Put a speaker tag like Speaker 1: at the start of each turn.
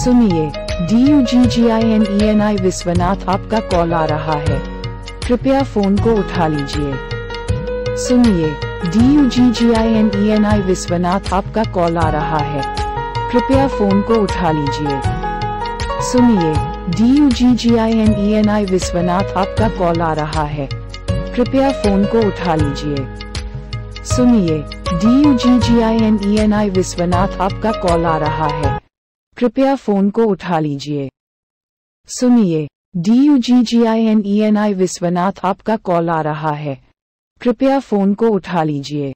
Speaker 1: सुनिए। D U G G I N E N I Vishwanath आपका call आ रहा है। कृपया फ़ोन को उठा लीजिए। सुनिए। D U G G I N E N I Vishwanath आपका कॉल आ रहा है। कृपया फ़ोन को उठा लीजिए। सुनिए। D U G G I N E N I Vishwanath आपका कॉल आ रहा है। कृपया फ़ोन को उठा लीजिए। सुनिए। D U G G I N E N I Vishwanath आपका कॉल आ रहा है। कृपया फ़ोन को उठा लीजिए। सुनिए D U G G I N E N I Vishwanath आपका कॉल आ रहा है। कृपया फ़ोन को उठा लीजिए।